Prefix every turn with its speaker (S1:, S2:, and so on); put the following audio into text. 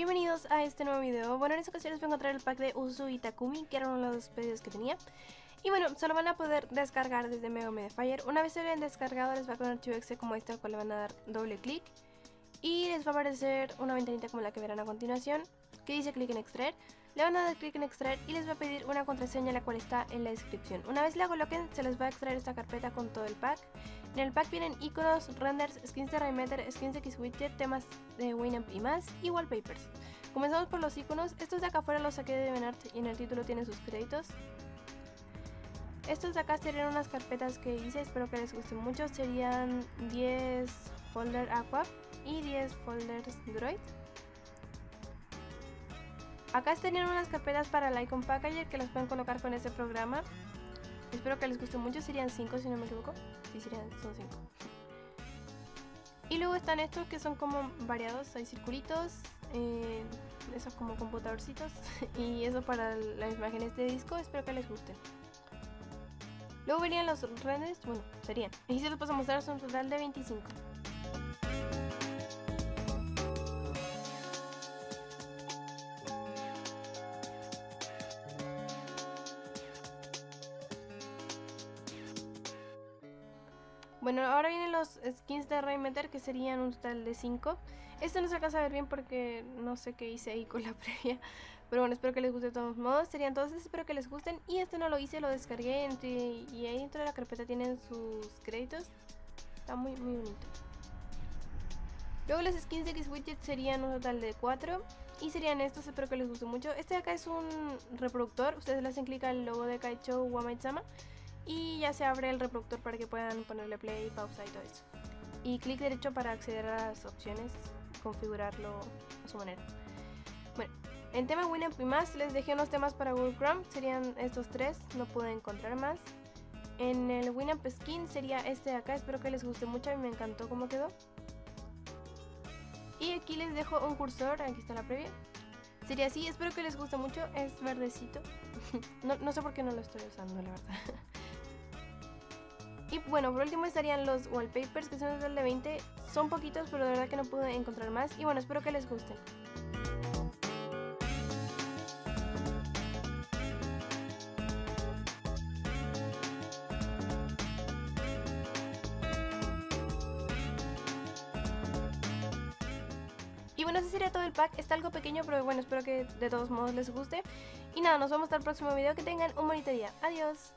S1: Bienvenidos a este nuevo video. Bueno, en esta ocasión les voy a encontrar el pack de Usu y Takumi, que era uno de los pedidos que tenía. Y bueno, se lo van a poder descargar desde Mega Mediafire. Una vez se lo hayan descargado, les va a poner un archivo exe como este, al cual le van a dar doble clic. Y les va a aparecer una ventanita como la que verán a continuación, que dice clic en extraer. Le van a dar clic en extraer y les va a pedir una contraseña la cual está en la descripción. Una vez la coloquen, se les va a extraer esta carpeta con todo el pack. En el pack vienen iconos, renders, skins de Raymeter, skins de Xwidget, temas de Winamp y más, y wallpapers. Comenzamos por los iconos. Estos de acá afuera los saqué de Benart y en el título tienen sus créditos. Estos de acá serían unas carpetas que hice, espero que les gusten mucho. Serían 10 folder Aqua y 10 folders Droid. Acá estarían unas carpetas para el Icon Packager que las pueden colocar con este programa. Espero que les guste mucho, serían 5 si no me equivoco. Sí, serían, son 5. Y luego están estos que son como variados, hay circulitos, eh, esos como computadorcitos y eso para las imágenes de disco, espero que les guste. Luego verían los renders, bueno, serían. Y si los paso a mostrar son un total de 25. Bueno, ahora vienen los skins de Raymeter que serían un total de 5. Esto no se alcanza a ver bien porque no sé qué hice ahí con la previa. Pero bueno, espero que les guste de todos modos. Serían todos, espero que les gusten. Y este no lo hice, lo descargué y ahí dentro de la carpeta tienen sus créditos. Está muy, muy bonito. Luego las skins de X-Widget serían un total de 4. Y serían estos, espero que les guste mucho. Este de acá es un reproductor. Ustedes le hacen clic al logo de Kaicho Wamaitsama y ya se abre el reproductor para que puedan ponerle play, pausa y todo eso. Y clic derecho para acceder a las opciones, configurarlo a su manera. Bueno, en tema Winamp y más les dejé unos temas para Google Chrome, serían estos tres, no pude encontrar más. En el Winamp Skin sería este de acá, espero que les guste mucho, a mí me encantó cómo quedó. Y aquí les dejo un cursor, aquí está la previa. Sería así, espero que les guste mucho, es verdecito. no, no sé por qué no lo estoy usando, la verdad. Y bueno, por último estarían los wallpapers, que son el de 20. Son poquitos, pero de verdad que no pude encontrar más. Y bueno, espero que les gusten. Y bueno, ese sería todo el pack. Está algo pequeño, pero bueno, espero que de todos modos les guste. Y nada, nos vemos hasta el próximo video. Que tengan un bonito día. Adiós.